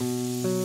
Música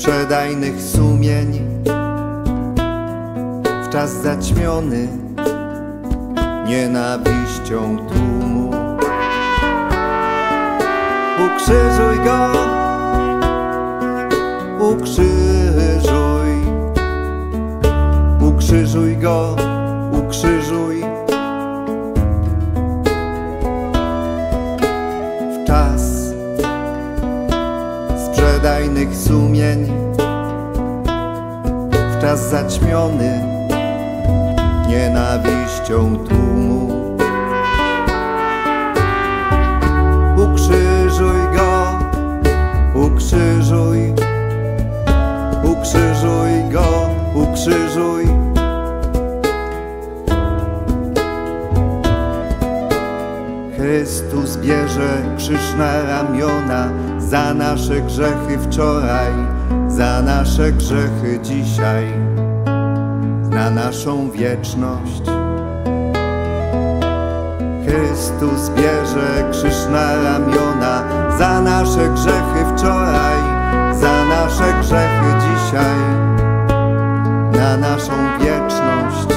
sprzedajnych sumień w czas zaćmiony nienawiścią tłumu. Ukrzyżuj go, ukrzyżuj, ukrzyżuj go, sprzedajnych sumień, w czas zaćmiony nienawiścią tłumu. Ukrzyżuj go, ukrzyżuj, ukrzyżuj go, ukrzyżuj. Chrystus bierze krzyż na ramiona za nasze grzechy wczoraj, za nasze grzechy dzisiaj, na naszą wieczność. Chrystus bierze krzyż na ramiona za nasze grzechy wczoraj, za nasze grzechy dzisiaj, na naszą wieczność.